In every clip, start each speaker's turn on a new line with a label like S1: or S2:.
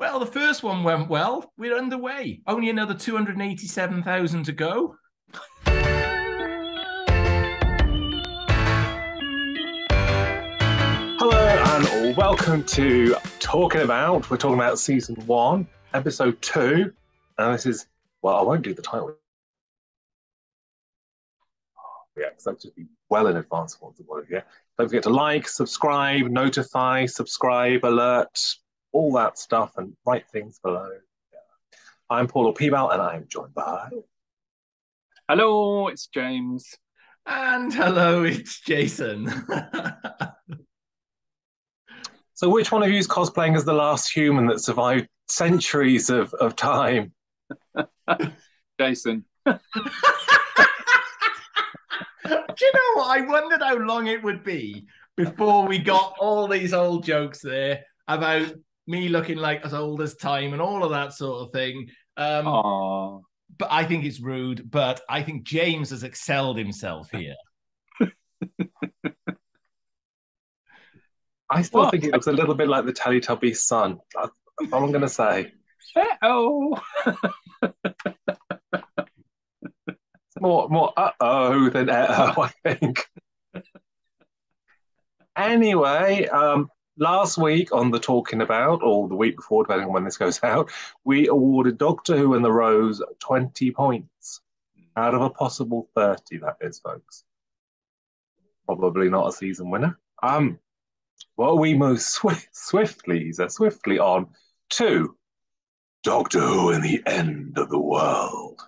S1: Well, the first one went well. We're underway. Only another 287,000 to go.
S2: Hello and welcome to Talking About. We're talking about season one, episode two, and this is well, I won't do the title. Oh, yeah, because that'd just be well in advance of what the don't forget to like, subscribe, notify, subscribe, alert, all that stuff, and write things below. Yeah. I'm Paul Peabal, and I am joined by.
S3: Hello, it's James.
S1: And hello, it's Jason.
S2: So, which one of you is cosplaying as the last human that survived centuries of, of time?
S3: Jason.
S1: Do you know what? I wondered how long it would be before we got all these old jokes there about me looking like as old as time and all of that sort of thing. Um,
S3: Aww.
S1: but I think it's rude. But I think James has excelled himself here.
S2: I still
S3: What?
S2: think it looks a little bit like the Teletubbies' son. That's, that's all I'm going to say.
S3: Oh.
S2: It's more, more uh oh than uh oh, I think. anyway, um, last week on the Talking About, or the week before, depending on when this goes out, we awarded Doctor Who and the Rose 20 points out of a possible 30, that is, folks. Probably not a season winner. Um, well, we move swi- swiftly, so swiftly on to Doctor Who and the End of the World.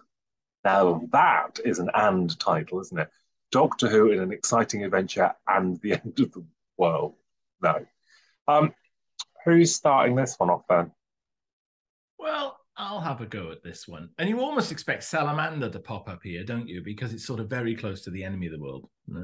S2: Now, that is an and title, isn't it? Doctor Who in an exciting adventure and the end of the world. No. Um, who's starting this one off then?
S1: Well, I'll have a go at this one. And you almost expect Salamander to pop up here, don't you? Because it's sort of very close to the enemy of the world. No,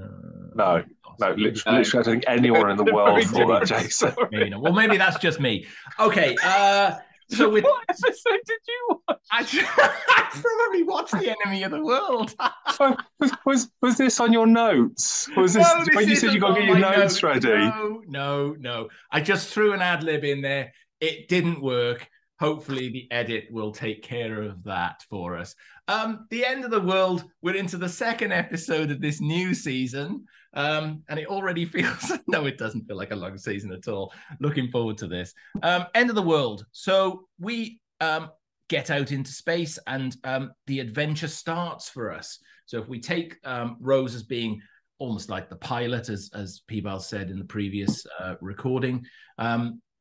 S2: No, No, literally,
S3: No.
S2: literally I don't think anyone in the world saw that, Jason.
S1: maybe not. Well, maybe that's just me. Okay. Uh, so with
S3: what episode did you watch?
S1: I, I probably watched the enemy of the world.
S2: So, was, oh, was was this on your notes? Was this,
S1: No, this
S2: when you said you got to get your
S1: my
S2: notes ready?
S1: No, no, no. I just threw an ad lib in there. It didn't work. Hopefully, the edit will take care of that for us. Um, the end of the world. We're into the second episode of this new season, um, and it already feels no, it doesn't feel like a long season at all. Looking forward to this. Um, end of the world. So we um, get out into space, and um, the adventure starts for us. So if we take um, Rose as being almost like the pilot, as as Peeble said in the previous uh, recording,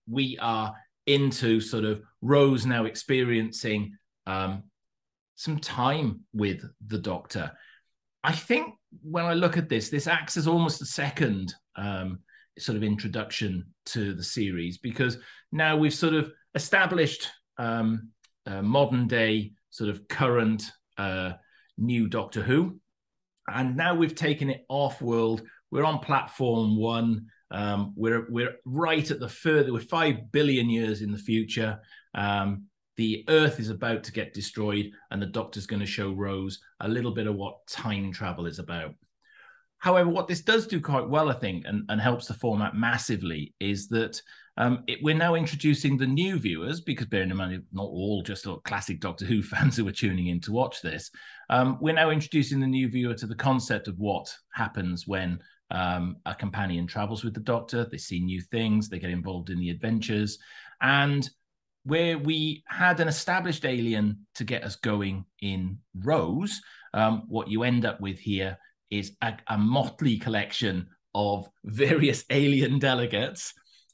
S1: we are into sort of Rose now experiencing um, some time with the Doctor. I think when I look at this, this acts as almost a second um, sort of introduction to the series because now we've sort of established um, modern day, sort of current uh, new Doctor Who, and now we've taken it off world. We're on platform one. Um, we're we're right at the further. We're five billion years in the future. Um, the Earth is about to get destroyed, and the Doctor's going to show Rose a little bit of what time travel is about. However, what this does do quite well, I think, and, and helps the format massively, is that um, it, we're now introducing the new viewers, because bearing in mind, not all just classic Doctor Who fans who are tuning in to watch this. Um, we're now introducing the new viewer to the concept of what happens when um, a companion travels with the Doctor. They see new things, they get involved in the adventures. And where we had an established alien to get us going in Rose, um, what you end up with here is a, a motley collection of various alien delegates.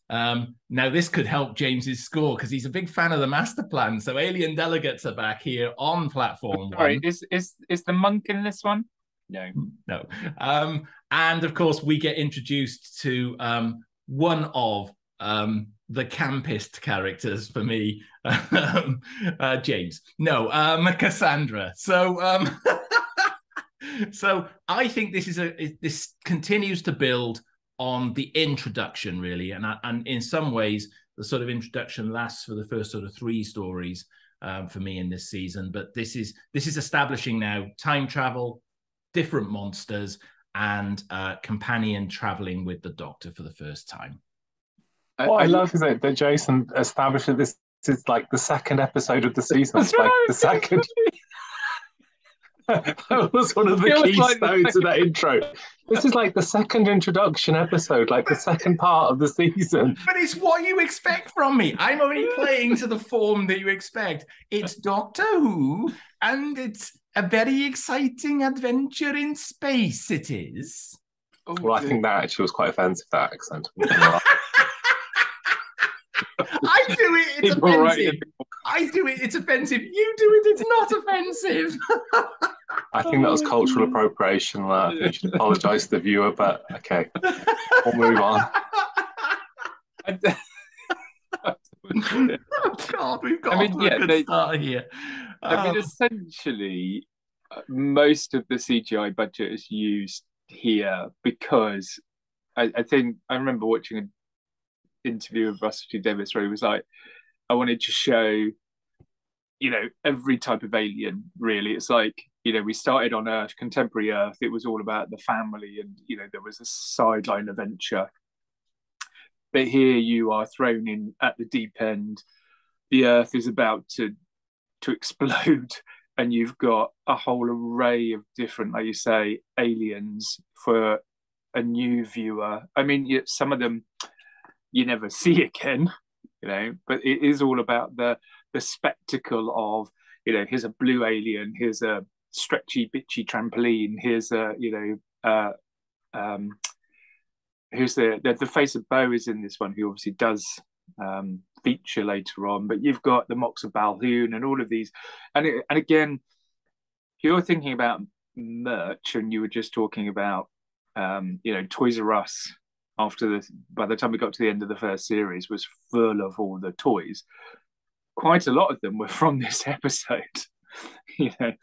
S1: Um, now, this could help James's score because he's a big fan of the master plan. So, alien delegates are back here on platform
S3: Sorry,
S1: one.
S3: is is is the monk in this one? No.
S1: No. Um, and of course, we get introduced to um, one of um, the campist characters for me, um, uh, James. No, um, Cassandra. So, um, so I think this is a this continues to build on the introduction, really, and I- and in some ways, the sort of introduction lasts for the first sort of three stories um, for me in this season. But this is this is establishing now time travel, different monsters, and uh, companion traveling with the Doctor for the first time.
S2: What I love is that, that Jason established that this This is like the second episode of the season.
S3: That's
S2: like
S3: right,
S2: the second. that was one of the
S3: Feels like the
S2: keystones of that intro. This is like the second introduction episode, like the second part of the season.
S1: But it's what you expect from me. I'm only playing to the form that you expect. It's Doctor Who, and it's a very exciting adventure in space. It is.
S3: Oh,
S2: Well, I think that actually was quite offensive. That accent.
S1: I do it. It's
S3: People
S1: offensive. I do it. It's offensive. You do it. It's not offensive.
S2: I think that was
S3: Oh,
S2: cultural
S3: dear.
S2: appropriation. Uh, you should apologise to the viewer, but okay, we'll move on.
S1: oh God, we've got
S3: I mean,
S1: off
S3: yeah,
S1: a good
S3: they-
S1: start here.
S3: I mean,
S1: Um,
S3: essentially, uh, most of the CGI budget is used here because I, I think I remember watching an interview of Russell T Davies where he was like, I wanted to show, you know, every type of alien, really. It's like, you know, we started on Earth, contemporary Earth, it was all about the family and, you know, there was a sideline adventure. But here you are thrown in at the deep end. The Earth is about to to explode and you've got a whole array of different like you say aliens for a new viewer. I mean some of them you never see again you know but it is all about the the spectacle of you know here's a blue alien here's a stretchy bitchy trampoline here's a you know uh um who's the the, the face of Boe is in this one who obviously does um feature later on but you've got the Moxx of Balhoon and all of these. And it, and again you're thinking about merch and you were just talking about um you know Toys R Us after the by the time we got to the end of the first series was full of all the toys. Quite a lot of them were from this episode you know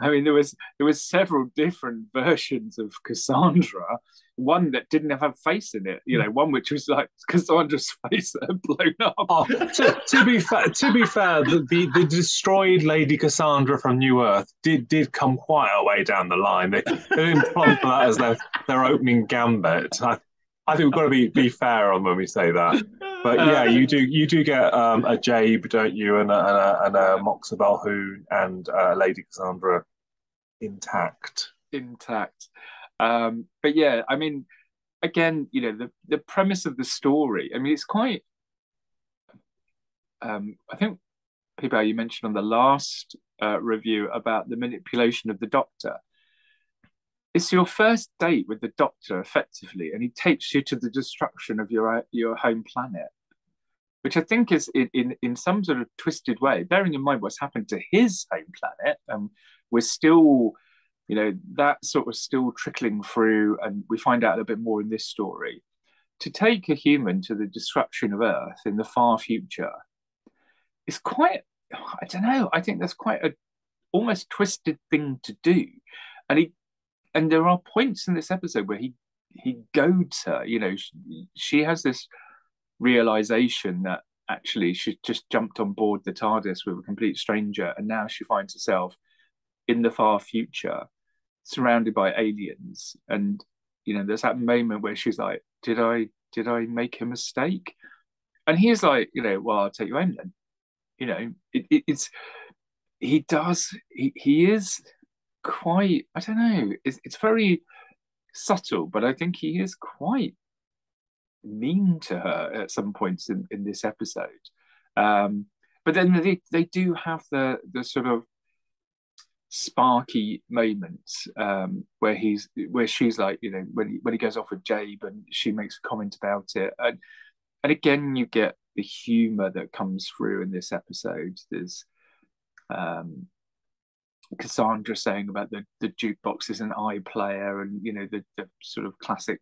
S3: i mean there was there was several different versions of cassandra one that didn't have a face in it you hmm. know one which was like cassandra's face that had blown up
S2: Oh, to, to be fair, to be fair, the, the, the destroyed Lady Cassandra from New Earth did did come quite a way down the line. They, they didn't plump that as their, their opening gambit. I, I think we've got to be, be fair on when we say that. But yeah, you do you do get um, a Jabe, don't you, and a, and a, and a and uh, Lady Cassandra intact.
S3: intact. Um, but yeah, I mean, again, you know, the the premise of the story. I mean, it's quite. Um, I think, people you mentioned on the last uh, review about the manipulation of the Doctor. It's your first date with the Doctor, effectively, and he takes you to the destruction of your uh, your home planet, which I think is in in, in some sort of twisted way. Bearing in mind what's happened to his home planet, and we're still you know that sort of still trickling through and we find out a bit more in this story to take a human to the destruction of earth in the far future is quite i don't know i think that's quite a almost twisted thing to do and he and there are points in this episode where he he goads her you know she, she has this realization that actually she just jumped on board the tardis with a complete stranger and now she finds herself in the far future surrounded by aliens. And you know there's that moment where she's like did i did i make a mistake? And he's like you know well i'll take you home then. You know it, it, it's he does he, he is quite i don't know it's, it's very subtle but i think he is quite mean to her at some points in, in this episode. Um but then they, they do have the the sort of sparky moments um, where he's where she's like you know when he, when he goes off with Jabe and she makes a comment about it. And and again you get the humor that comes through in this episode. There's um, Cassandra saying about the the jukebox is an iPlayer and you know the, the sort of classic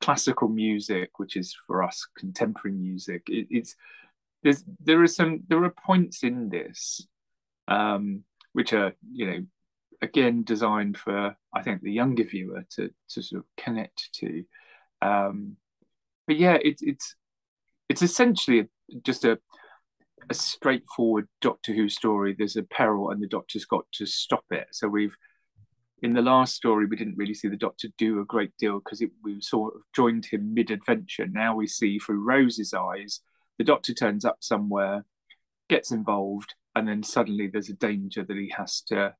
S3: classical music which is for us contemporary music it, it's there's there are some there are points in this um, which are you know again designed for I think the younger viewer to to sort of connect to. Um, but yeah, it's it's it's essentially just a a straightforward Doctor Who story. There's a peril, and the Doctor's got to stop it. So we've in the last story we didn't really see the Doctor do a great deal because we sort of joined him mid adventure. Now we see through Rose's eyes, the Doctor turns up somewhere gets involved, and then suddenly there's a danger that he has to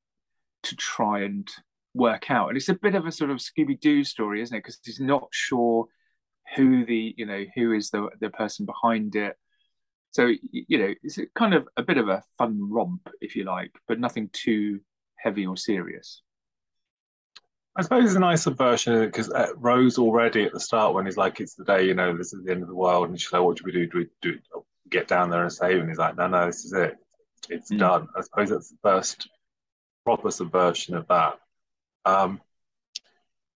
S3: to try and work out. And it's a bit of a sort of Scooby Doo story, isn't it? Because he's not sure who the you know who is the the person behind it. So you know, it's kind of a bit of a fun romp, if you like, but nothing too heavy or serious.
S2: I suppose it's a nice subversion because uh, Rose already at the start when he's like, "It's the day, you know, this is the end of the world," and she's like, "What do we do? Do we do get down there and save?" And he's like, "No, no, this is it. It's mm. done." I suppose that's the first proper subversion of that. Um,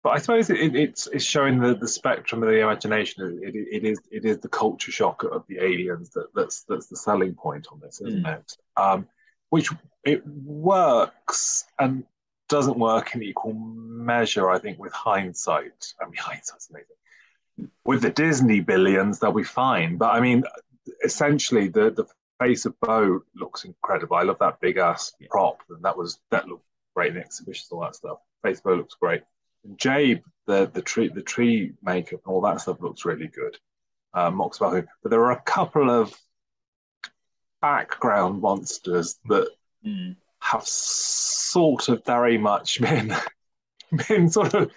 S2: but I suppose it, it's it's showing the, the spectrum of the imagination. It, it, it is it is the culture shock of the aliens that that's that's the selling point on this, isn't mm. it? Um, which it works and doesn't work in equal measure, I think, with hindsight. I mean, hindsight's amazing. With the Disney billions, they'll be fine. But I mean, essentially, the the face of Boe looks incredible. I love that big ass prop, and that was that looked great in exhibitions, all that stuff. Face of Boe looks great. Jabe, the the tree the tree makeup and all that stuff looks really good. Moxx but there are a couple of background monsters that mm. have sort of very much been been sort of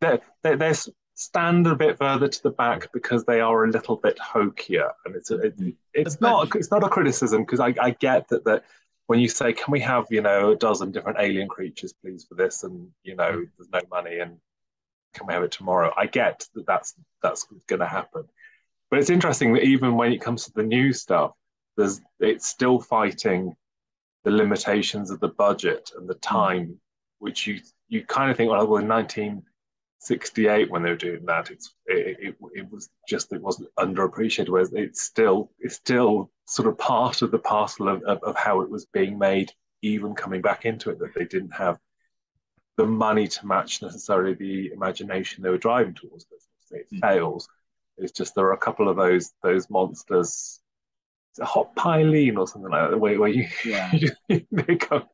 S2: they're, they're, they're stand a bit further to the back because they are a little bit hokier and it's a, it, mm-hmm. it's not it's not a criticism because I, I get that that when you say can we have you know a dozen different alien creatures please for this and you know mm. there's no money and can we have it tomorrow i get that that's that's going to happen but it's interesting that even when it comes to the new stuff there's it's still fighting the limitations of the budget and the mm. time which you you kind of think well, well in 19 68 when they were doing that it's it, it, it, was just it wasn't underappreciated whereas it's still it's still sort of part of the parcel of, of, of, how it was being made even coming back into it that they didn't have the money to match necessarily the imagination they were driving towards it mm. fails it's just there are a couple of those those monsters a Hop Pyleen or something like that where, where you, yeah. they
S3: go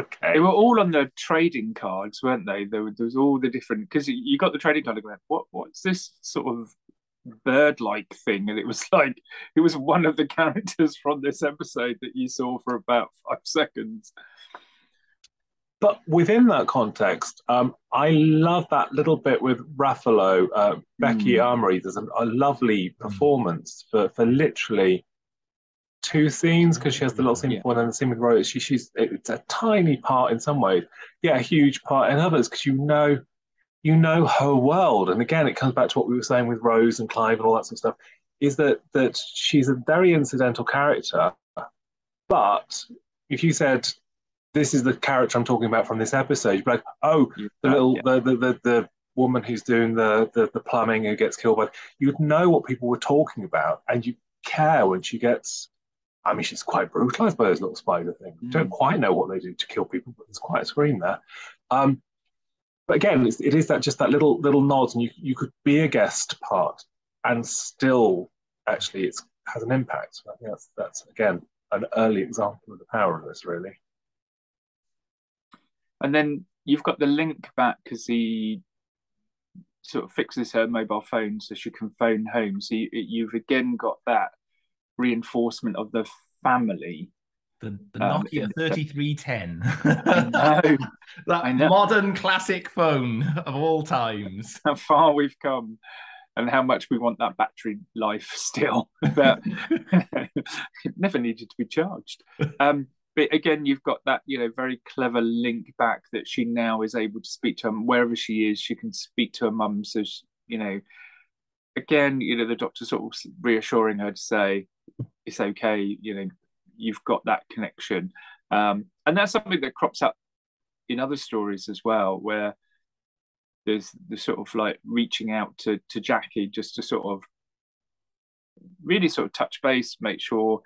S3: okay. They were all on the trading cards, weren't they? There, was, there was all the different because you got the trading card and went, what what's this sort of bird-like thing? And it was like it was one of the characters from this episode that you saw for about five seconds.
S2: But within that context, um, I love that little bit with Raffalo, uh, Beccy mm. Armory. There's a, a lovely performance for, for literally two scenes because she has the little scene yeah. before and then the scene with Rose. She, she's it's a tiny part in some ways, yeah, a huge part in others because you know you know her world. And again, it comes back to what we were saying with Rose and Clive and all that sort of stuff. Is that that she's a very incidental character, but if you said this is the character I'm talking about from this episode, you'd be like, oh, the little yeah. the, the, the the woman who's doing the, the the plumbing who gets killed by you'd know what people were talking about and you care when she gets I mean, she's quite brutalized by those little spider things. Mm. Don't quite know what they do to kill people, but there's quite a scream there. Um, but again, it's, it is that just that little little nod, and you you could be a guest part and still actually it has an impact. I think that's that's again an early example of the power of this, really.
S3: And then you've got the link back because he sort of fixes her mobile phone so she can phone home. So you, you've again got that reinforcement of the family.
S1: The, the um, Nokia 3310. I that I modern classic phone of all times.
S3: How far we've come and how much we want that battery life still. But it never needed to be charged. Um, but again, you've got that, you know, very clever link back that she now is able to speak to her wherever she is. She can speak to her mum. So, she, you know, again, you know, the doctor sort of reassuring her to say, it's okay. You know, you've got that connection, um, and that's something that crops up in other stories as well, where there's the sort of like reaching out to to Jackie just to sort of really sort of touch base, make sure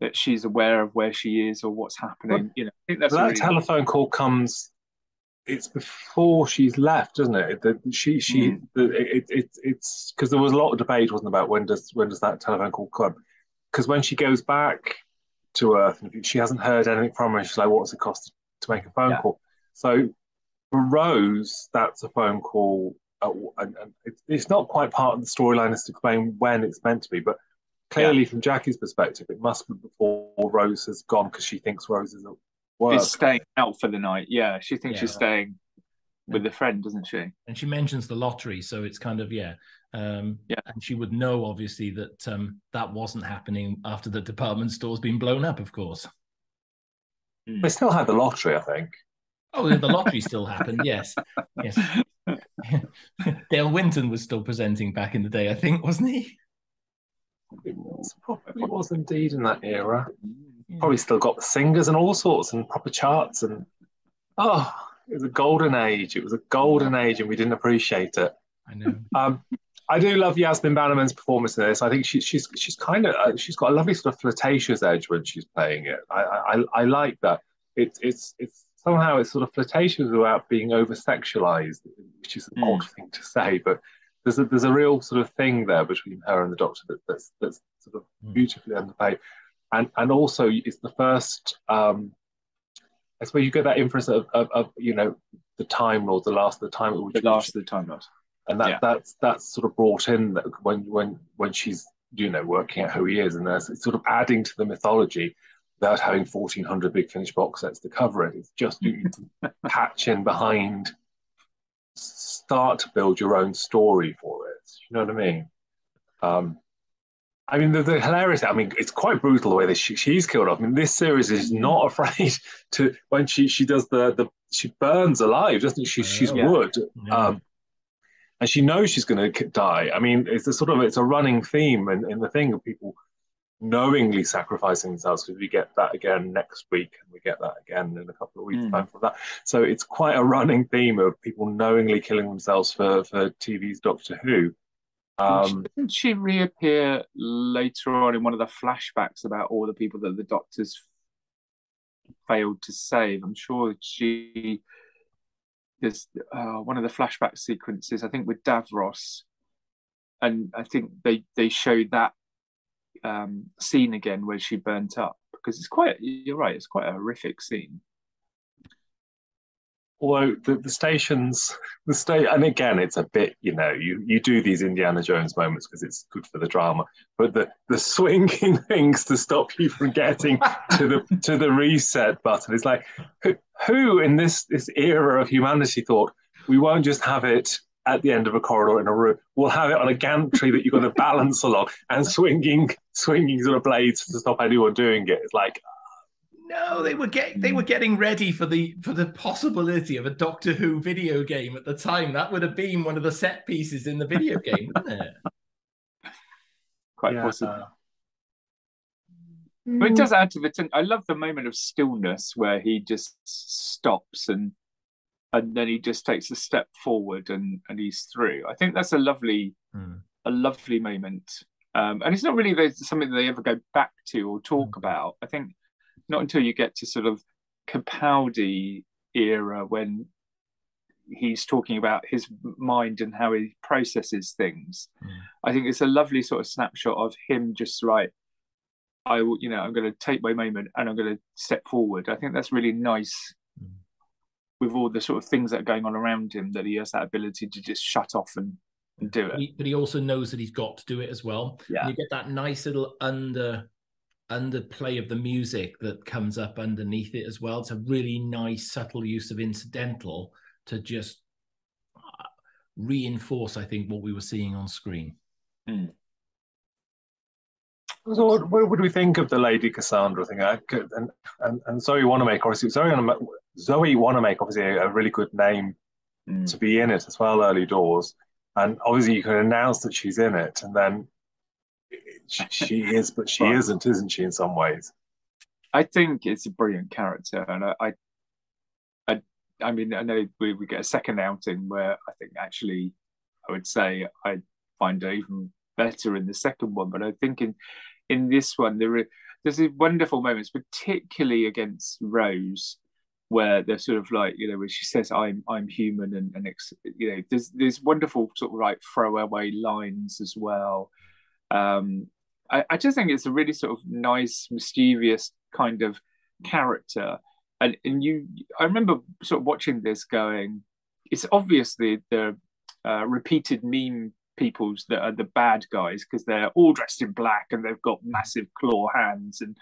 S3: that she's aware of where she is or what's happening. Well, you know, I think that's
S2: that
S3: really
S2: telephone call comes. It's before she's left, isn't it? The, she she mm. the, it, it, it's because there was a lot of debate, wasn't about when does when does that telephone call come? Because when she goes back to Earth, she hasn't heard anything from her. She's like, "What's it cost to make a phone yeah. call?" So for Rose, that's a phone call, uh, and, and it's, it's, not quite part of the storyline as to explain when it's meant to be, but clearly, yeah. from Jackie's perspective, it must be before Rose has gone because she thinks Rose is at work.
S3: Is staying out for the night. Yeah, she thinks yeah. she's staying with a friend, doesn't she?
S1: And she mentions the lottery, so it's kind of yeah, um, yeah. And she would know obviously that um, that wasn't happening after the department store's been blown up, of course.
S2: They still had the lottery, I think.
S1: Oh, the lottery still happened. Yes, yes. Dale Winton was still presenting back in the day, I think, wasn't he?
S2: It was probably was indeed in that era. Probably still got the singers and all sorts and proper charts and oh, it was a golden age. It was a golden age, and we didn't appreciate it.
S1: I know.
S2: Um, I do love Yasmin Bannerman's performance in this. I think she, she's she's kind of uh, she's got a lovely sort of flirtatious edge when she's playing it. I I, I like that. It's it's it's somehow it's sort of flirtatious without being over sexualized, which is an mm. odd thing to say, but there's a there's a real sort of thing there between her and the Doctor that, that's that's sort of mm. beautifully underplayed, and and also it's the first. Um, I suppose you get that inference of, of, of you know the Time Lord, the last of the Time lord,
S3: The last of the Time Lord
S2: and that yeah. that's that's sort of brought in when when when she's you know working out who he is, and that's it's sort of adding to the mythology without having fourteen hundred big finish box sets to cover it. It's just you patch in behind, start to build your own story for it. You know what I mean? Um, I mean, the, the hilarious. I mean, it's quite brutal the way that she, she's killed off. I mean, this series is mm. not afraid to when she she does the the she burns alive, doesn't she? She's yeah. wood. Yeah. Um, and she knows she's going to die. I mean, it's a sort of it's a running theme in, in the thing of people knowingly sacrificing themselves because we get that again next week and we get that again in a couple of weeks mm. time from that so it's quite a running theme of people knowingly killing themselves for for tv's doctor who
S3: um, didn't she reappear later on in one of the flashbacks about all the people that the doctors failed to save i'm sure she there's uh, one of the flashback sequences, I think with Davros, and I think they they showed that um, scene again where she burnt up because it's quite. You're right, it's quite a horrific scene
S2: although the, the stations the state and again it's a bit you know you you do these indiana jones moments because it's good for the drama but the the swinging things to stop you from getting to the to the reset button it's like who, who in this this era of humanity thought we won't just have it at the end of a corridor in a room we'll have it on a gantry that you've got to balance along and swinging swinging sort of blades to stop anyone doing it it's like
S1: no, they were get they were getting ready for the for the possibility of a Doctor Who video game at the time. That would have been one of the set pieces in the video game, wouldn't it?
S3: Quite yeah. possible. But it does add to the. Ten- I love the moment of stillness where he just stops and and then he just takes a step forward and and he's through. I think that's a lovely mm. a lovely moment. Um, and it's not really something that they ever go back to or talk mm. about. I think not until you get to sort of Capaldi era when he's talking about his mind and how he processes things. Mm. I think it's a lovely sort of snapshot of him just right. I will, you know, I'm going to take my moment and I'm going to step forward. I think that's really nice mm. with all the sort of things that are going on around him that he has that ability to just shut off and, and do it.
S1: He, but he also knows that he's got to do it as well.
S3: Yeah.
S1: And you get that nice little under underplay of the music that comes up underneath it as well. It's a really nice, subtle use of incidental to just uh, reinforce, I think, what we were seeing on screen.
S3: Mm.
S2: So what, what, would we think of the Lady Cassandra thing? And, and, and Zoe Wanamaker, obviously, Zoe, Zoe Wanamaker, obviously, a, a really good name mm. to be in it as well, early doors. And obviously, you can announce that she's in it, and then she, is, but she but, isn't, isn't she? In some ways,
S3: I think it's a brilliant character, and I, I, I, I mean, I know we, we get a second outing where I think actually, I would say I find her even better in the second one, but I think in in this one there are there's wonderful moments, particularly against Rose, where they're sort of like you know where she says I'm I'm human and and you know there's there's wonderful sort of like throwaway lines as well. Um, I, I just think it's a really sort of nice, mischievous kind of character. And and you, I remember sort of watching this, going, it's obviously the uh, repeated meme peoples that are the bad guys because they're all dressed in black and they've got massive claw hands and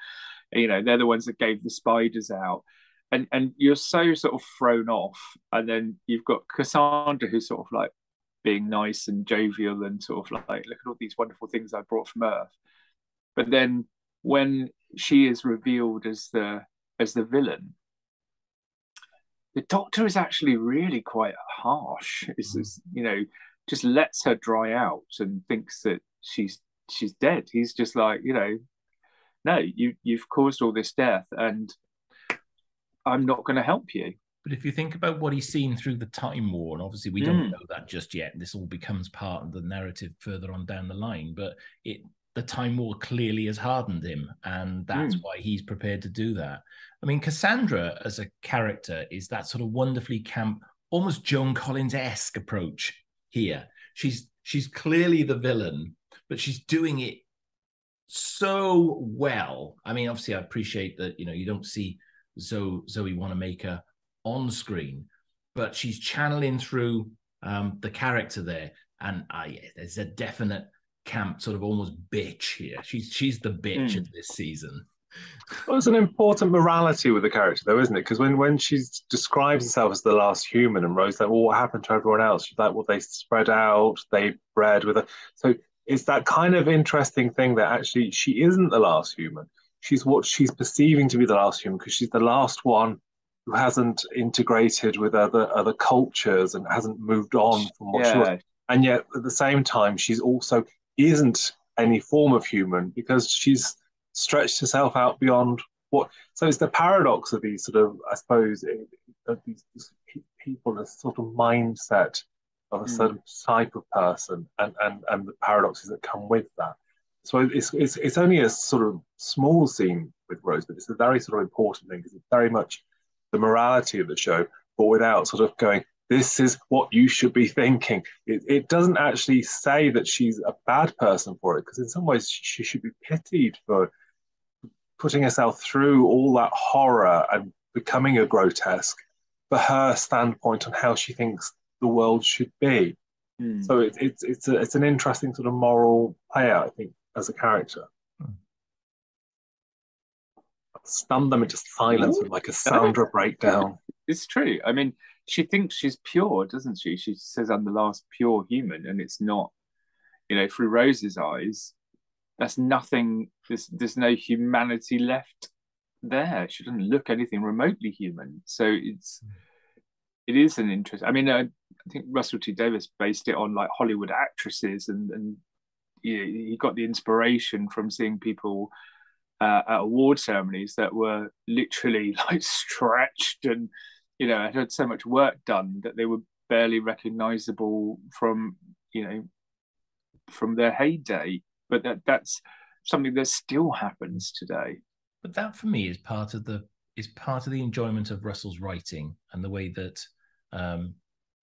S3: you know they're the ones that gave the spiders out. And and you're so sort of thrown off. And then you've got cassandra who's sort of like being nice and jovial and sort of like look at all these wonderful things i brought from earth but then when she is revealed as the as the villain the doctor is actually really quite harsh. It's, it's you know just lets her dry out and thinks that she's she's dead. He's just like you know no you you've caused all this death and i'm not going to help you.
S1: But if you think about what he's seen through the time war and obviously we don't mm. know that just yet this all becomes part of the narrative further on down the line but it the time war clearly has hardened him and that's mm. why he's prepared to do that i mean cassandra as a character is that sort of wonderfully camp almost joan collins-esque approach here she's she's clearly the villain but she's doing it so well. I mean, obviously, I appreciate that you know you don't see Zoe Zoe Wanamaker on screen, but she's channeling through um, the character there, and uh, yeah, there's a definite camp sort of almost bitch here. She's she's the bitch mm. of this season.
S2: Well, there's an important morality with the character, though, isn't it? Because when when she describes herself as the last human, and Rose like, well, what happened to everyone else? She's like, well, they spread out, they bred with her. So it's that kind of interesting thing that actually she isn't the last human. She's what she's perceiving to be the last human because she's the last one who hasn't integrated with other other cultures and hasn't moved on from what yeah. she was. And yet at the same time, she's also isn't any form of human because she's stretched herself out beyond what. So it's the paradox of these sort of, I suppose, of these people, a sort of mindset of a mm. certain type of person and, and, and the paradoxes that come with that. So it's, it's, it's only a sort of small scene with Rose, but it's a very sort of important thing because it's very much the morality of the show, but without sort of going, this is what you should be thinking. It, it doesn't actually say that she's a bad person for it, because in some ways she should be pitied for putting herself through all that horror and becoming a grotesque for her standpoint on how she thinks the world should be. Mm. So it, it's it's a, it's an interesting sort of moral play out, I think, as a character. Mm. Stun them into silence with like a Sandra breakdown.
S3: It's true. I mean, she thinks she's pure, doesn't she? She says, "I'm the last pure human," and it's not. You know, through Rose's eyes, that's nothing. There's there's no humanity left there. She doesn't look anything remotely human. So it's. Mm it is an interest. I mean, uh, I think Russell T Davies based it on like Hollywood actresses, and and you know, he got the inspiration from seeing people uh, at award ceremonies that were literally like stretched and you know had so much work done that they were barely recognizable from you know from their heyday. But that that's something that still happens today.
S1: But that for me is part of the is part of the enjoyment of Russell's writing and the way that um,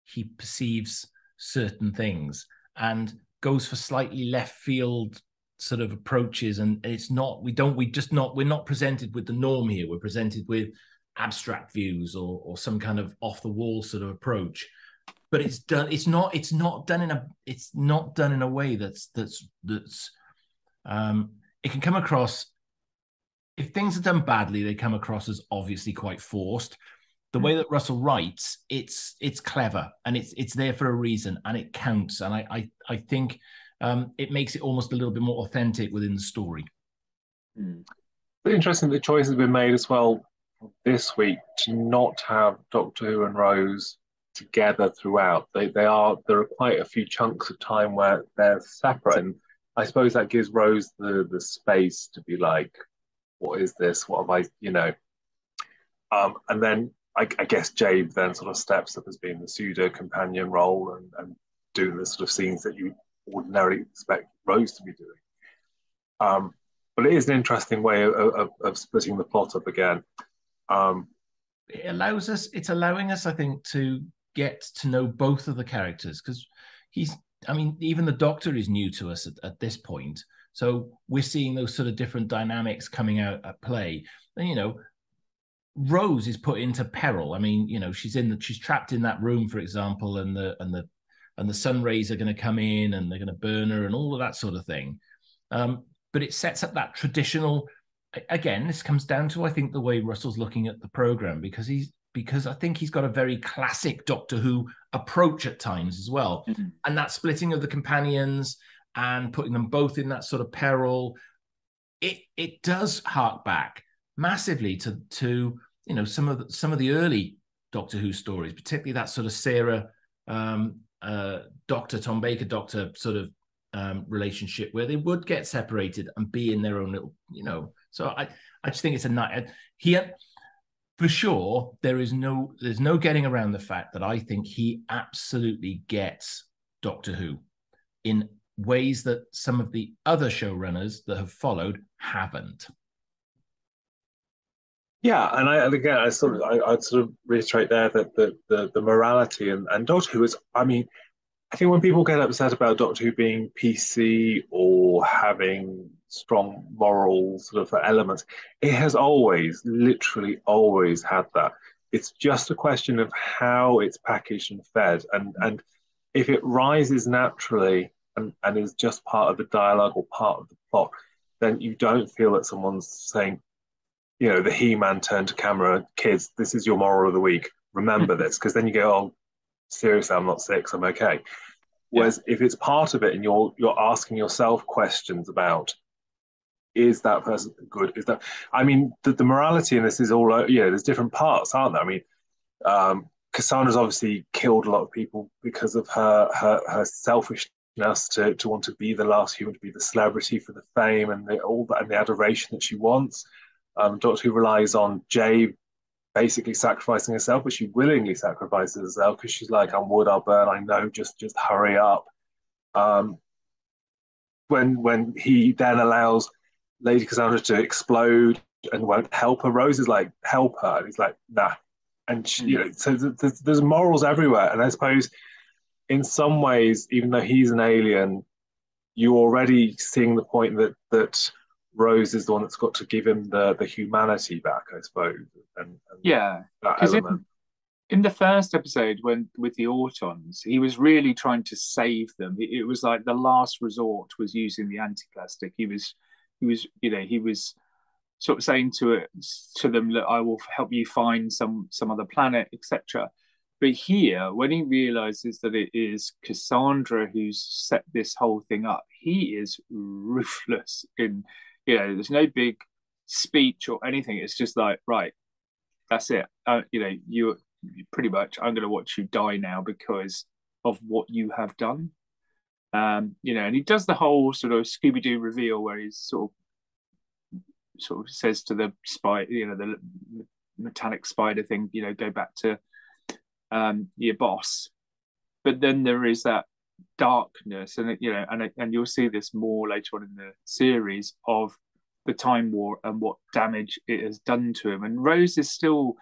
S1: he perceives certain things and goes for slightly left field sort of approaches and it's not we don't we just not we're not presented with the norm here we're presented with abstract views or or some kind of off the wall sort of approach but it's done it's not it's not done in a it's not done in a way that's that's that's um it can come across if things are done badly they come across as obviously quite forced the way that Russell writes, it's it's clever and it's it's there for a reason and it counts. And I I, I think um, it makes it almost a little bit more authentic within the story.
S2: Mm. Interesting the choice has been made as well this week to not have Doctor Who and Rose together throughout. They they are there are quite a few chunks of time where they're separate, and I suppose that gives Rose the the space to be like, what is this? What have I? You know. Um, and then I, I, guess Jabe then sort of steps up as being the pseudo companion role and, and doing the sort of scenes that you ordinarily expect Rose to be doing. Um, but it is an interesting way of, of, of splitting the plot up again. Um,
S1: it allows us, it's allowing us, I think, to get to know both of the characters because he's, I mean, even the Doctor is new to us at, at this point. So we're seeing those sort of different dynamics coming out at play. And, you know, Rose is put into peril. I mean, you know, she's in the, she's trapped in that room, for example, and the and the and the sun rays are going to come in and they're going to burn her and all of that sort of thing. Um, but it sets up that traditional. Again, this comes down to I think the way Russell's looking at the program because he's because I think he's got a very classic Doctor Who approach at times as well, mm-hmm. and that splitting of the companions and putting them both in that sort of peril. It it does hark back massively to to you know some of the, some of the early Doctor Who stories, particularly that sort of Sarah um, uh, Doctor Tom Baker Doctor sort of um, relationship where they would get separated and be in their own little, you know. So I, I just think it's a night. He, for sure, there is no, there's no getting around the fact that I think he absolutely gets Doctor Who in ways that some of the other showrunners that have followed haven't.
S2: Yeah, and I and again I sort of I, would sort of reiterate there that the the, the morality and, and Doctor Who is I mean I think when people get upset about Doctor Who being PC or having strong moral sort of elements, it has always, literally always had that. It's just a question of how it's packaged and fed. And and if it rises naturally and, and is just part of the dialogue or part of the plot, then you don't feel that someone's saying, you know, the He-Man turned to camera, kids, this is your moral of the week. Remember this, because then you go, oh, seriously, I'm not six, I'm okay. Whereas yeah. if it's part of it and you're you're asking yourself questions about is that person good? Is that I mean the, the morality in this is all yeah, there's different parts, aren't there? I mean, um, Cassandra's obviously killed a lot of people because of her her, her selfishness to, to want to be the last human, to be the celebrity for the fame and the, all that and the adoration that she wants. Um, Doctor Who relies on Jay basically sacrificing herself, but she willingly sacrifices herself because she's like, "I'm wood, I'll burn. I know. Just just hurry up." Um, when when he then allows Lady Cassandra to explode and won't help her, Rose is like, "Help her," and he's like, "Nah." And she, you know, so there's, there's morals everywhere, and I suppose in some ways, even though he's an alien, you're already seeing the point that that Rose is the one that's got to give him the the humanity back, I suppose. And, and
S3: yeah, because in, in, the first episode, when with the Autons, he was really trying to save them. It, it was like the last resort was using the antiplastic. He was, he was, you know, he was sort of saying to it to them that I will help you find some some other planet, etc. But here, when he realizes that it is Cassandra who's set this whole thing up, he is ruthless in you know, there's no big speech or anything. It's just like, right, that's it. Uh, you know, you pretty much, I'm going to watch you die now because of what you have done. Um, you know, and he does the whole sort of Scooby Doo reveal where he's sort of sort of says to the spy, you know, the metallic spider thing, you know, go back to um, your boss. But then there is that darkness and you know and and you'll see this more later on in the series of the time war and what damage it has done to him and rose is still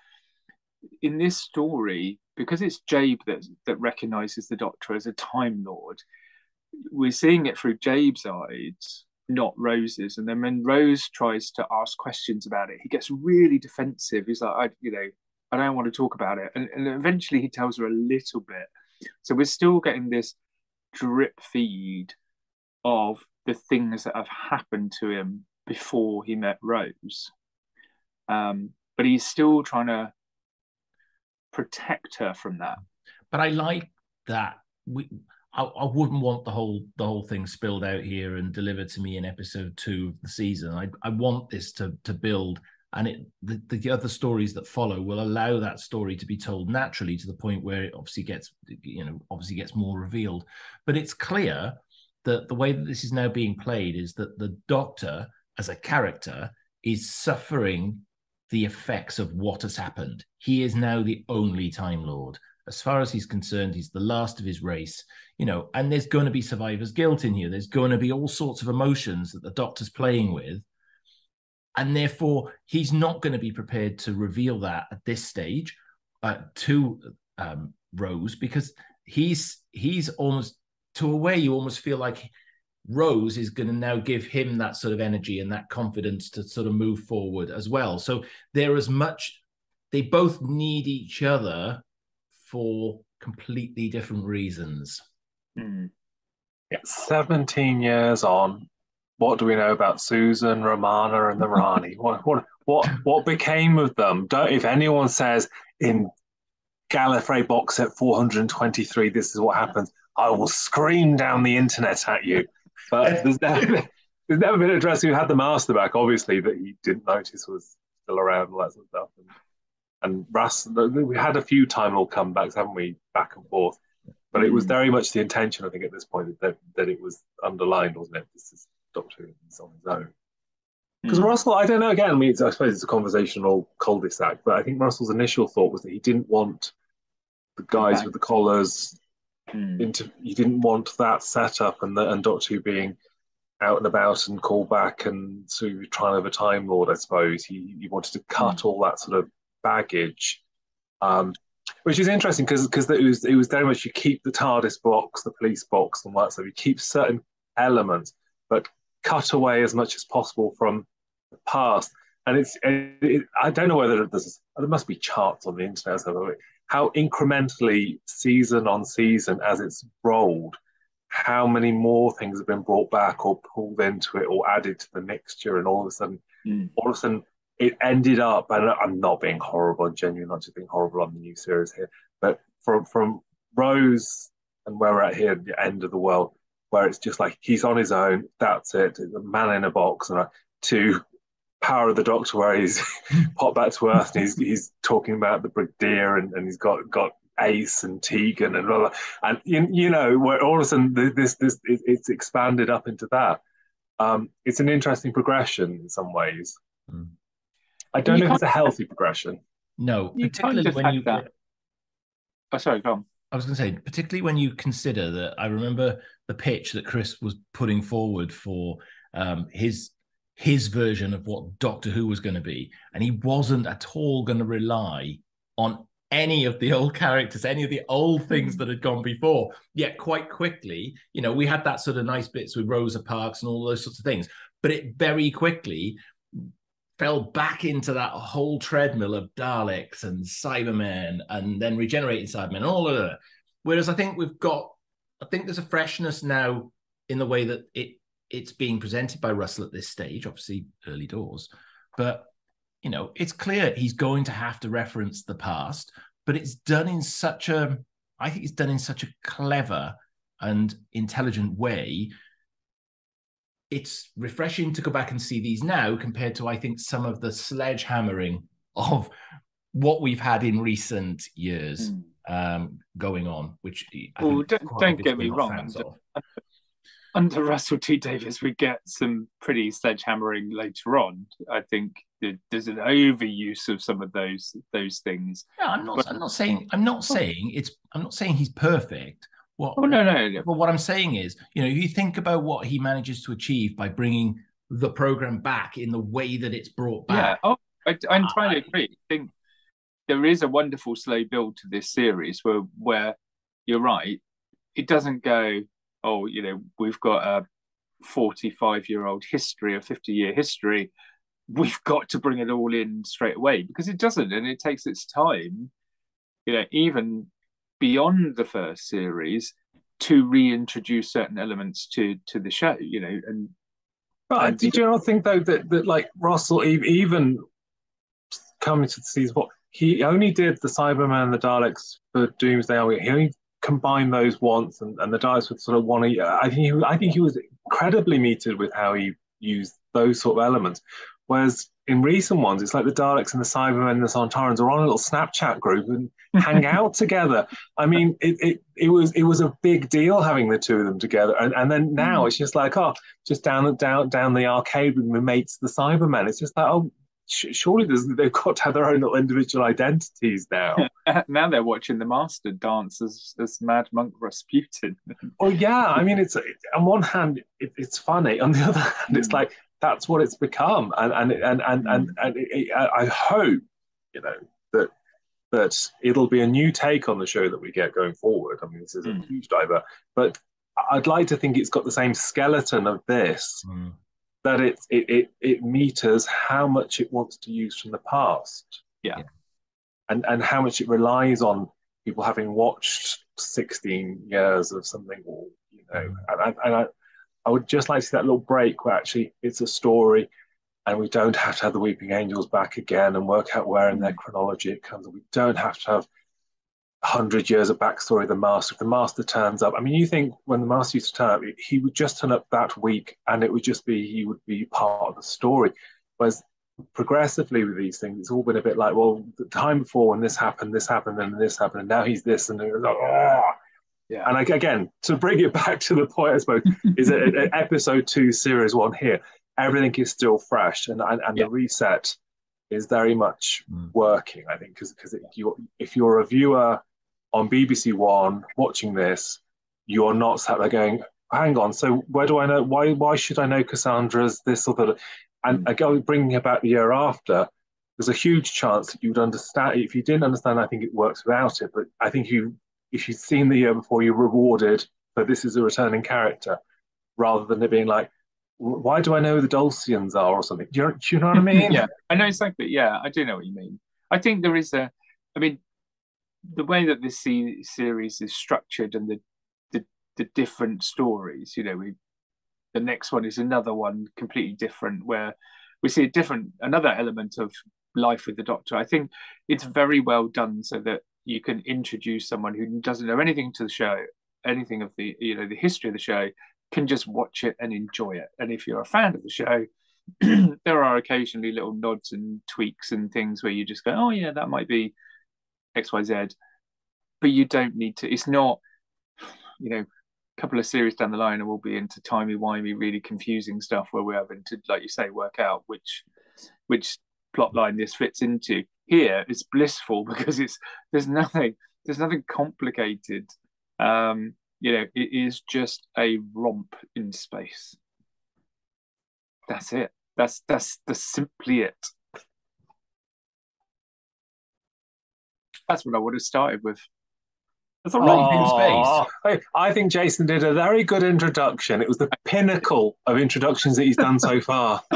S3: in this story because it's jabe that that recognizes the doctor as a time lord we're seeing it through jabe's eyes not rose's and then when rose tries to ask questions about it he gets really defensive he's like i you know i don't want to talk about it and, and eventually he tells her a little bit so we're still getting this drip feed of the things that have happened to him before he met Rose. Um, but he's still trying to protect her from that.
S1: But I like that we. I, I, wouldn't want the whole the whole thing spilled out here and delivered to me in episode two of the season. I I want this to to build and it the, the other stories that follow will allow that story to be told naturally to the point where it obviously gets you know obviously gets more revealed. But it's clear that the way that this is now being played is that the doctor as a character is suffering the effects of what has happened. He is now the only time lord as far as he's concerned he's the last of his race you know and there's going to be survivor's guilt in here there's going to be all sorts of emotions that the doctor's playing with and therefore he's not going to be prepared to reveal that at this stage uh, to um, Rose because he's he's almost to a way you almost feel like Rose is going to now give him that sort of energy and that confidence to sort of move forward as well. So they're as much they both need each other for completely different reasons.
S3: Mm.
S2: Yeah, 17 years on. What do we know about Susan, Romana, and the Rani? What what what what became of them? Don't if anyone says in Gallifrey box set 423, this is what happens, I will scream down the internet at you. But there's never, there's never been a dress who had the master back, obviously, that he didn't notice was still around and all that sort of stuff. And, Russ, we had a few Time Lord comebacks, haven't we, back and forth. But it was very much the intention, I think, at this point that that it was underlined, wasn't it? This is Doctor Who on his own. Because
S3: Mm.
S2: Russell, I don't know. Again, I mean, it's, I suppose it's a conversational cul-de-sac, but I think Russell's initial thought was that he didn't want the guys
S3: Okay.
S2: with the collars
S3: Mm.
S2: into. He didn't want that setup and the, and Doctor Who being out and about and call back and so sort of trying over Time Lord. I suppose he he wanted to cut all that sort of baggage. Um, which is interesting because because it was it was very much you keep the TARDIS box, the police box, and that stuff. You keep certain elements, but cut away as much as possible from the past. And it's it, it, I don't know whether there's there must be charts on the internet or something, how incrementally season on season as it's rolled, how many more things have been brought back or pulled into it or added to the mixture, and all of a sudden,
S3: Mm.
S2: all of a sudden it ended up. And I'm not being horrible, I'm genuinely not just being horrible on the new series here, but from from Rose and where we're at here, the end of the world, where it's just like he's on his own. That's it. The man in a box, and uh, to Power of the Doctor, where he's popped back to Earth and he's he's talking about the Brigadier and, and he's got got Ace and Tegan and blah, blah. and you, you know where all of a sudden th- this this it, it's expanded up into that. Um, it's an interesting progression in some ways.
S1: Mm.
S2: I don't
S3: You
S2: know if it's a healthy progression.
S1: No,
S3: You
S1: particularly when you.
S3: that. Oh, sorry, go on.
S1: I was going to say, particularly when you consider that I remember the pitch that Chris was putting forward for um, his his version of what Doctor Who was going to be, and he wasn't at all going to rely on any of the old characters, any of the old things that had gone before. Yet, quite quickly, you know, we had that sort of nice bits with Rosa Parks and all those sorts of things, but it very quickly fell back into that whole treadmill of Daleks and Cybermen and then regenerating Cybermen and all of that. Whereas I think we've got, I think there's a freshness now in the way that it it's being presented by Russell at this stage, obviously early doors, but you know, it's clear he's going to have to reference the past, but it's done in such a, I think it's done in such a clever and intelligent way it's refreshing to go back and see these now compared to I think some of the sledgehammering of what we've had in recent years
S3: Mm.
S1: um, going on, which
S3: Well, don't- don't get me wrong,
S1: of.
S3: Under Russell T Davies, we get some pretty sledgehammering later on. I think there's an overuse of some of those those things.
S1: No, I'm not. I'm not saying. I'm not saying it's. I'm not saying he's perfect. What?
S3: Oh no, no, no.
S1: But what I'm saying is, you know, you think about what he manages to achieve by bringing the program back in the way that it's brought
S3: Yeah,
S1: back.
S3: oh, I, I entirely agree. I think there is a wonderful slow build to this series where where you're right. It doesn't go, oh, you know, we've got a 45 year old history, a 50 year history. We've got to bring it all in straight away because it doesn't, and it takes its time. You know, even beyond the first series to reintroduce certain elements to to the show. You know, and
S2: But
S3: And-
S2: did you not think though that, that like Russell even coming to the season four, he only did the Cyberman and the Daleks for Doomsday Army. He only combined those once, and, and the Daleks with sort of one. I think he, I think he was incredibly metered with how he used those sort of elements. Whereas in recent ones, it's like the Daleks and the Cybermen and the Sontarans are on a little Snapchat group and hang out together. I mean, it, it it was it was a big deal having the two of them together, and and then now it's just like oh, just down down down the arcade with my mates, the Cybermen. It's just like oh, sh- surely there's, they've got to have their own little individual identities now.
S3: now they're watching the master dance as as Mad Monk Rasputin.
S2: oh yeah, I mean, it's on one hand it, it's funny, on the other hand, it's
S3: Mm.
S2: like that's what it's become, and and and and and, and it, I hope you know that that it'll be a new take on the show that we get going forward. I mean, this is a
S3: Mm.
S2: huge diver, but I'd like to think it's got the same skeleton of this
S1: Mm.
S2: that it it it, it meters how much it wants to use from the past.
S3: Yeah.
S2: And and how much it relies on people having watched 16 years of something, or you know, mm. and, and I, I would just like to see that little break where actually it's a story and we don't have to have the Weeping Angels back again and work out where in their mm. chronology it comes. We don't have to have hundred years of backstory of the master. If the master turns up, I mean, you think when the master used to turn up, he would just turn up that week, and it would just be he would be part of the story. Whereas progressively with these things, it's all been a bit like, well, the time before when this happened, this happened, and this happened, and now he's this, and it was like, oh. Yeah. And again, to bring it back to the point, I suppose, is it episode two, series one here. Everything is still fresh, and and, and yeah. the reset is very much mm. working. I think because because you if you're a viewer on BBC One watching this, you are not sat there going, "Hang on, so where do I know? Why why should I know Cassandra's this or that?" And again, bringing about the year after, there's a huge chance that you would understand. If you didn't understand, I think it works without it. But I think you, if you'd seen the year before, you're rewarded that this is a returning character, rather than it being like, why do I know who the Dulcians are or something? Do you, do you know what I mean?
S3: yeah, I know exactly. Yeah, I do know what you mean. I think there is a, I mean, the way that this series is structured and the the, the different stories, you know, we the next one is another one completely different where we see a different another element of life with the doctor i think it's very well done so that you can introduce someone who doesn't know anything to the show anything of the you know the history of the show can just watch it and enjoy it. And if you're a fan of the show there are occasionally little nods and tweaks and things where you just go oh yeah that might be xyz but you don't need to it's not you know a couple of series down the line and we'll be into timey wimey really confusing stuff where we're having to like you say work out which which plot line this fits into here it's blissful because it's there's nothing there's nothing complicated um you know it is just a romp in space that's it that's that's that's simply it that's what i would have started with
S1: that's a romp in
S2: space. I think Jason did a very good introduction. It was the pinnacle of introductions that he's done so far.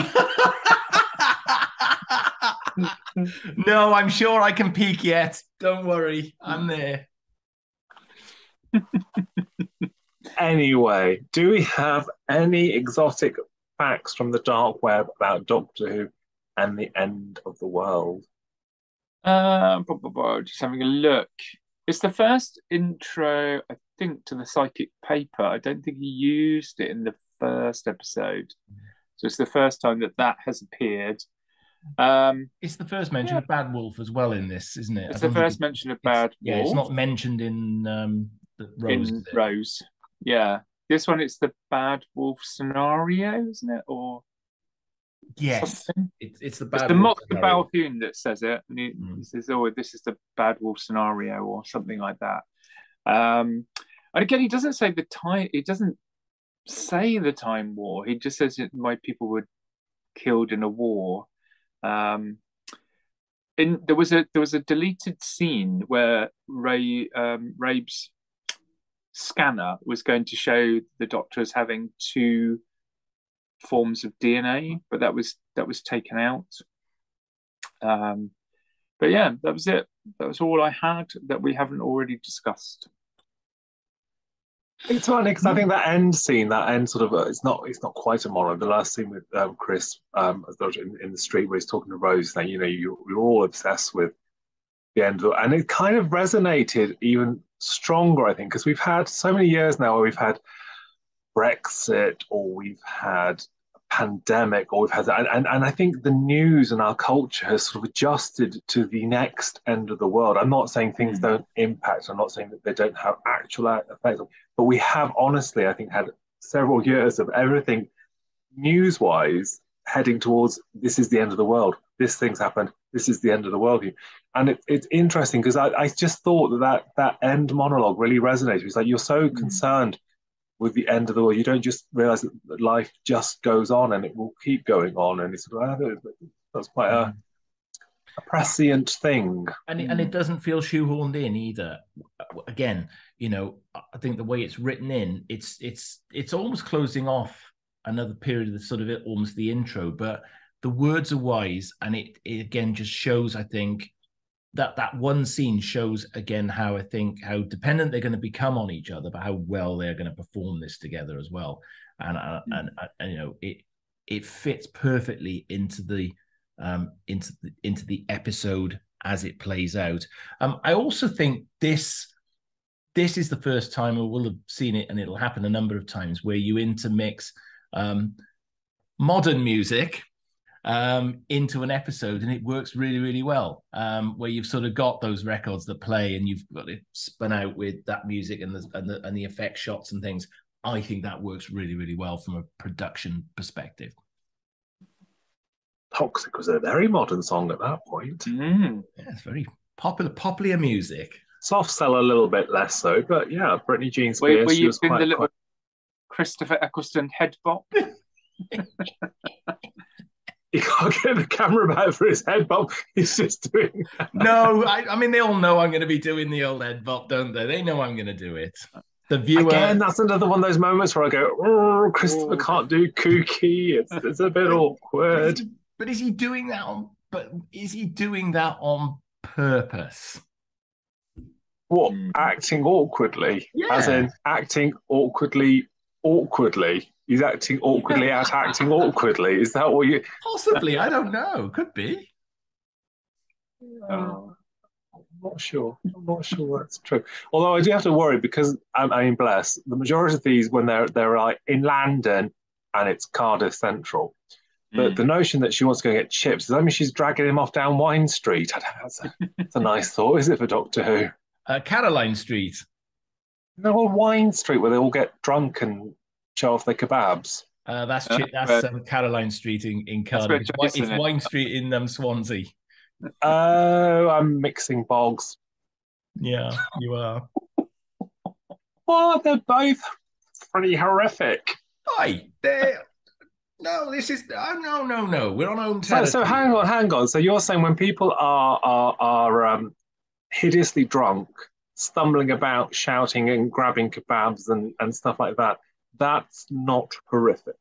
S1: no, I'm sure I can peak yet. Don't worry, I'm there.
S2: anyway, do we have any exotic facts from the dark web about Doctor Who and the end of the world?
S3: Uh, just having a look. It's the first intro, I think, to the psychic paper. I don't think he used it in the first episode. So it's the first time that that has appeared. Um,
S1: it's the first mention yeah. of Bad Wolf as well in this, isn't it?
S3: It's the first mention of Bad
S1: Wolf. Yeah, it's not mentioned in um, Rose.
S3: In Rose, yeah. This one, it's the Bad Wolf scenario, isn't it? Or
S1: Yes, it's, it's the bad.
S3: It's the Moxx of Balhoon that says it, and he, mm. he, says, "Oh, this is the bad wolf scenario," or something like that. Um, and again, he doesn't say the time. He doesn't say the time war. He just says my people were killed in a war. Um, in there was a there was a deleted scene where Ray um, Rabe's scanner was going to show the doctors having two forms of DNA, but that was that was taken out. Um, but yeah, that was it. That was all I had that we haven't already discussed.
S2: It's funny because I think that end scene, that end sort of, uh, it's not, it's not quite a mono. The last scene with um, Chris, um, in, in, the street where he's talking to Rose, saying, you know, you, you're all obsessed with the end, of, and it kind of resonated even stronger, I think, because we've had so many years now where we've had Brexit or we've had pandemic or we've had and, and, and I think the news and our culture has sort of adjusted to the next end of the world. I'm not saying things mm. don't impact, I'm not saying that they don't have actual effects, but we have honestly, I think, had several years of everything news wise heading towards this is the end of the world. This thing's happened. This is the end of the world. And it, it's interesting because I, I just thought that, that that end monologue really resonated. It's like you're so mm. concerned with the end of the world. You don't just realize that life just goes on and it will keep going on. And it's ah, that's quite a, a prescient thing.
S1: And it, and it doesn't feel shoehorned in either. Again, you know, I think the way it's written in, it's it's it's almost closing off another period of the sort of it, almost the intro, but the words are wise, and it, it again just shows, I think, that that one scene shows again how I think how dependent they're going to become on each other, but how well they're going to perform this together as well. And uh, mm. and, and you know it it fits perfectly into the um into the into the episode as it plays out. Um, I also think this this is the first time, or we'll have seen it, and it'll happen a number of times where you intermix um, modern music um, into an episode, and it works really, really well. Um, where you've sort of got those records that play, and you've got it spun out with that music and the and the, and the effect shots and things. I think that works really, really well from a production perspective.
S2: Toxic was a very modern song at that point.
S3: Mm.
S1: Yeah, it's very popular, popular music.
S2: Soft Cell a little bit less so, but yeah, Britney Jean Spears.
S3: Were, were you
S2: was
S3: in
S2: quite,
S3: the little
S2: quite...
S3: Christopher Eccleston head bop?
S2: he can't get the camera back for his head bop. He's just doing. That.
S1: No, I, I, mean they all know I'm going to be doing the old head bop, don't they? They know I'm going to do it. The viewer
S2: again. That's another one of those moments where I go, "Oh, Christopher oh. can't do kooky. It's it's a bit awkward."
S1: But is he doing that on? But is he doing that on purpose?
S2: What hmm. acting awkwardly?
S1: Yeah.
S2: As in acting awkwardly, awkwardly. He's acting awkwardly at acting awkwardly. Is that what you?
S1: Possibly, I don't know. Could be.
S2: Uh, I'm not sure. I'm not sure that's true. Although I do have to worry because I, I mean, bless the majority of these when they're they're like in London and it's Cardiff Central. But
S3: Mm.
S2: the notion that she wants to go get chips, does that mean she's dragging him off down Wind Street? I. That's a, that's a nice thought, is it, for Doctor Who?
S1: Uh, Caroline Street.
S2: No, on Wind Street where they all get drunk and show off their kebabs.
S1: Uh, that's
S3: Uh,
S1: that's
S3: but-
S1: um, Caroline Street in, in Cardiff. It's, it's. Wind Street in um, Swansea.
S2: Oh, I'm mixing bogs.
S1: Yeah, you are.
S2: Well, they're both pretty horrific.
S1: Hi, there. No, this is oh, no, no, no. We're on own
S2: So, so hang on, hang on. So you're saying when people are are are um, hideously drunk, stumbling about, shouting and grabbing kebabs and, and stuff like that, that's not horrific.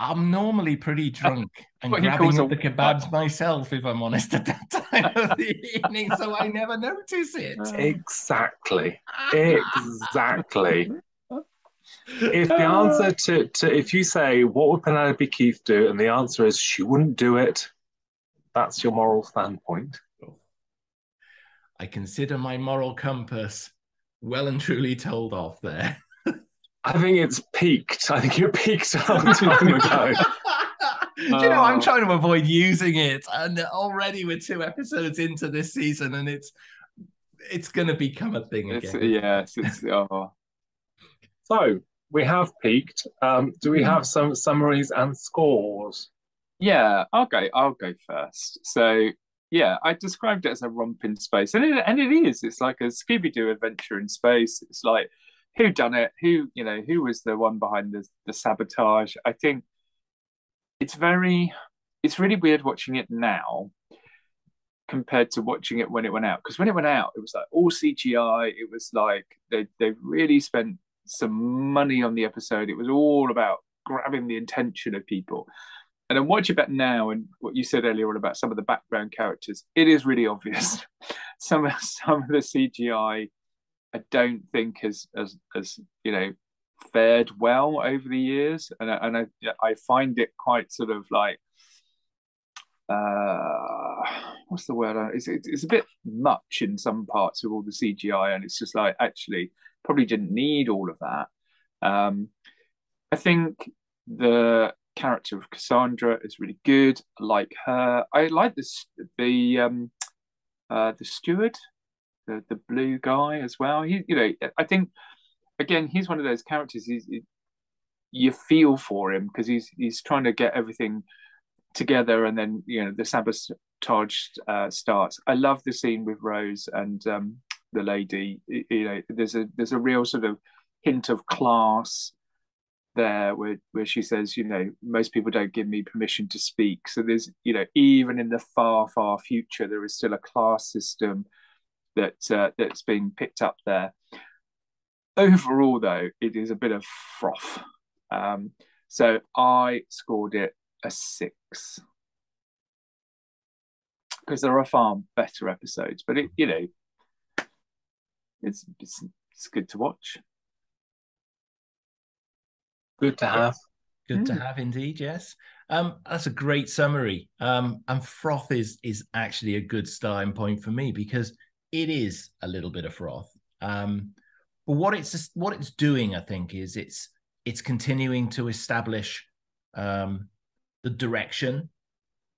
S1: I'm normally pretty drunk and grabbing
S3: a-
S1: the kebabs myself, if I'm honest, at that time of the evening, so I never notice it.
S2: Exactly. Exactly. if the answer to, to if you say what would Penelope Keith do, and the answer is she wouldn't do it, that's your moral standpoint.
S1: I consider my moral compass well and truly told off there.
S2: I think it's peaked. I think it peaked a long time ago.
S1: Do you know, I'm
S3: Oh.
S1: trying to avoid using it, and already we're two episodes into this season, and it's it's going to become a thing
S3: It's,
S1: again.
S3: yes, it's oh.
S2: So we have peaked. Um, do we have some summaries and scores?
S3: Yeah, I'll go. I'll go first. So yeah, I described it as a romp in space, and it and it is. It's like a Scooby Doo adventure in space. It's like who done it? Who you know? Who was the one behind the the sabotage? I think it's very. It's really weird watching it now compared to watching it when it went out. Because when it went out, it was like all CGI. It was like they they really spent some money on the episode. It was all about grabbing the attention of people. And then watch it back now, and what you said earlier on about some of the background characters, it is really obvious. some of some of the CGI, I don't think has as as you know fared well over the years, and I, and I I find it quite sort of like uh what's the word? It's, it's it's a bit much in some parts of all the CGI and it's just like actually probably didn't need all of that. Um I think the character of Cassandra is really good. I like her. I like this the um uh the steward the the blue guy as well. He you know I think again he's one of those characters he's he, you feel for him because he's he's trying to get everything together and then you know the sabotage uh, starts. I love the scene with rose and um, the lady. You you know there's a there's a real sort of hint of class there where where she says you know most people don't give me permission to speak so there's you know even in the far far future there is still a class system that uh, that's being picked up there overall though it is a bit of froth um, so i scored it a six. because there are far better episodes. But it, you know, it's it's, it's good to watch.
S2: Good to have.
S1: Good to have indeed, yes. Um, that's a great summary. Um, and froth is is actually a good starting point for me because it is a little bit of froth. Um, but what it's what it's doing, I think, is it's it's continuing to establish um, the direction,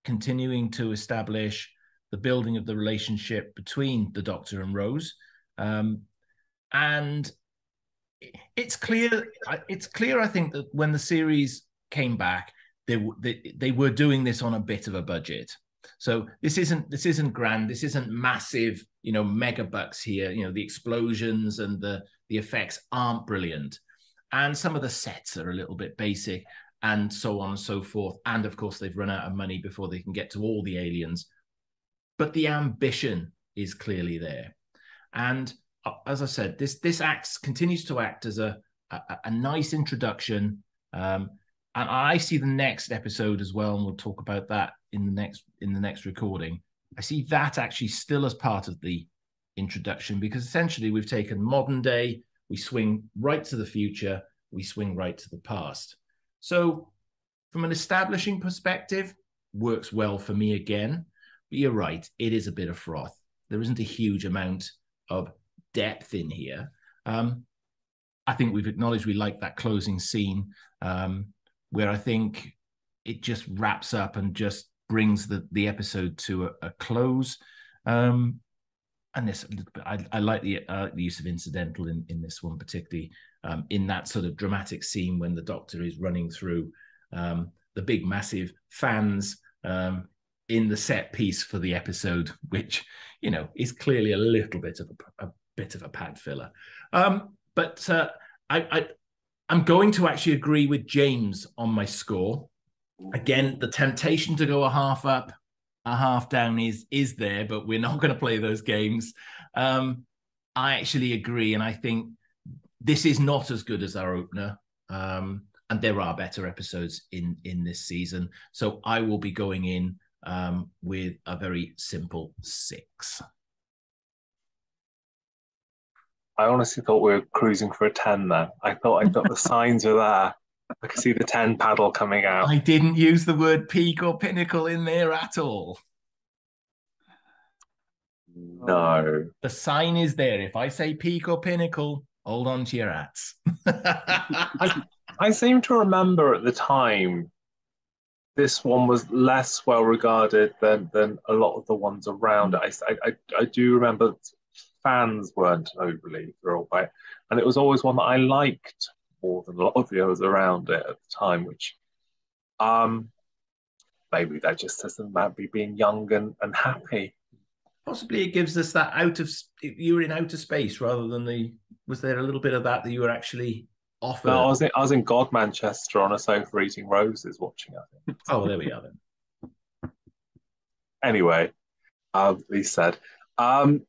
S1: continuing to establish the building of the relationship between the Doctor and Rose, um, and it's clear. It's clear, I think, that when the series came back, they they, they were doing this on a bit of a budget. So this isn't this isn't grand. This isn't massive, you know, mega bucks here. You know, the explosions and the the effects aren't brilliant, and some of the sets are a little bit basic, and so on and so forth. And of course, they've run out of money before they can get to all the aliens. But the ambition is clearly there, and as I said, this this acts continues to act as a a, a nice introduction. Um, and I see the next episode as well, and we'll talk about that in the next in the next recording. I see that actually still as part of the introduction because essentially we've taken modern day, we swing right to the future, we swing right to the past. So, from an establishing perspective, works well for me again. But you're right, it is a bit of froth. There isn't a huge amount of depth in here. Um, I think we've acknowledged we like that closing scene um, where I think it just wraps up and just brings the the episode to a, a close. Um, and this, I, I like the, uh, the use of incidental in, in this one particularly, um, in that sort of dramatic scene when the Doctor is running through um, the big, massive fans um, in the set piece for the episode, which you know is clearly a little bit of a, a bit of a pad filler. Um, but uh, I, I, I'm going to actually agree with James on my score. Again, the temptation to go a half up, a half down is is there, but we're not going to play those games. Um, I actually agree, and I think this is not as good as our opener. Um, and there are better episodes in in this season, so I will be going in um, with a very simple six.
S2: I honestly thought we were cruising for a 10 then. I thought I thought the signs were there. I could see the 10 paddle coming out.
S1: I didn't use the word peak or pinnacle in there at all.
S2: No.
S1: The sign is there. If I say peak or pinnacle, hold on to your hats.
S2: I, I seem to remember at the time this one was less well regarded than, than a lot of the ones around. I, I, I do remember fans weren't overly thrilled by it. And it was always one that I liked more than a lot of the others around it at the time, which um maybe that just doesn't about me being young and, and happy.
S1: Possibly it gives us that out of you were in outer space rather than the was there a little bit of that that you were actually offered?
S2: No, I was in, I was in God Manchester on a sofa eating roses watching I
S1: think. oh, there we are then.
S2: Anyway, um, he said. Um,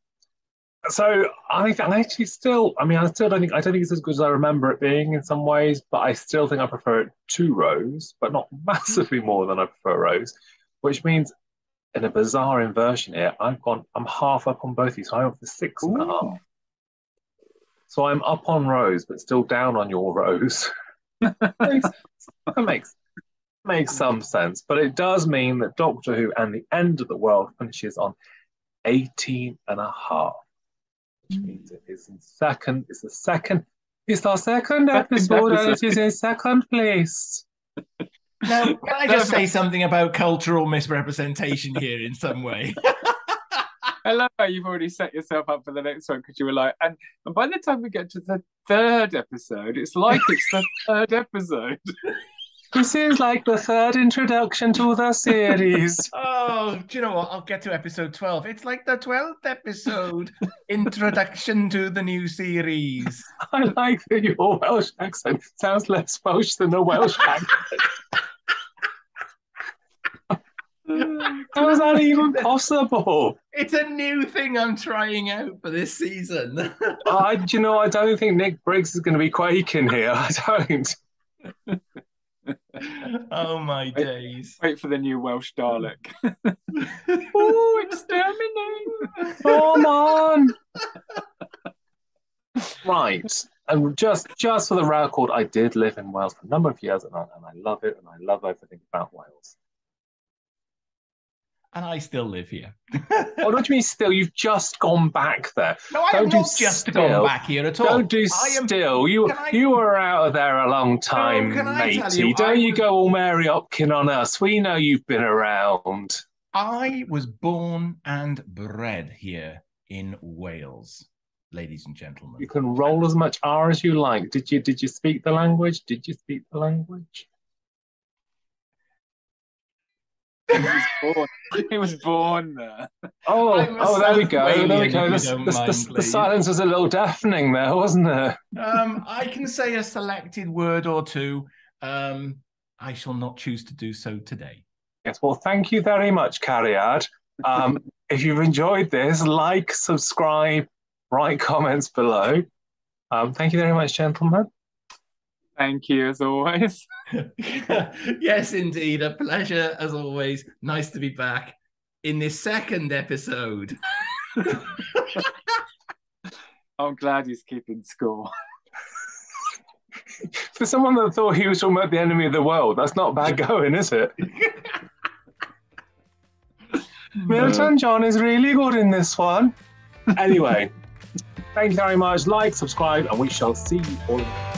S2: so I, I actually still, I mean, I still don't think, I don't think it's as good as I remember it being in some ways, but I still think I prefer it to Rose, but not massively more than I prefer Rose, which means in a bizarre inversion here, I've gone, I'm half up on both these. So I'm up for six and a half. So I'm up on Rose, but still down on your Rose. makes, that makes makes some sense, but it does mean that Doctor Who and the End of the World finishes on 18 and a half means it mm. is in second. It's the second. It's our second episode, and it is in second place.
S1: Now, can I just say something about cultural misrepresentation here in some way?
S3: I love how you've already set yourself up for the next one because you were like, and, and by the time we get to the third episode, it's like it's the third episode.
S2: This is like the third introduction to the series.
S1: oh, do you know what? I'll get to episode 12. It's like the 12th episode introduction to the new series.
S2: I like that your Welsh accent sounds less Welsh than the Welsh accent. How is that even possible?
S1: It's a new thing I'm trying out for this season.
S2: I, you know, I don't think Nick Briggs is going to be quaking here. I don't
S1: oh my days!
S3: Wait, wait for the new Welsh Dalek. oh, exterminate!
S2: Come on. right. And just just for the record, I did live in Wales for a number of years, and I, and I love it, and I love everything about Wales.
S1: And I still live here.
S2: oh, what do you mean still? You've just gone back there.
S1: No, I
S2: Don't
S1: have not just
S2: still.
S1: gone back here at all.
S2: Don't do
S1: I am
S2: still. You
S1: I-
S2: you were out of there a long time,
S1: tell
S2: matey.
S1: you,
S2: Don't
S1: I
S2: you go all Mary Hopkin on us. We know you've been around.
S1: I was born and bred here in Wales, ladies and gentlemen.
S2: You can roll as much R as you like. Did you did you speak the language? Did you speak the language?
S3: He was born. He was born there.
S2: Oh, oh, there we go. There we go.
S1: if
S2: The, the-
S1: mind,
S2: the- the silence was a little deafening there, wasn't it?
S1: Um, I can say a selected word or two. Um, I shall not choose to do so today.
S2: Yes. Well, thank you very much, Cariad. Um, if you've enjoyed this, like, subscribe, write comments below. Um, thank you very much, gentlemen.
S3: Thank you as always.
S1: yes, indeed. A pleasure as always. Nice to be back in this second episode.
S3: I'm glad he's keeping score.
S2: For someone that thought he was talking about the enemy of the world, that's not bad going, is it? Milton John is really good in this one. Anyway, thank you very much. Like, subscribe, and we shall see you all.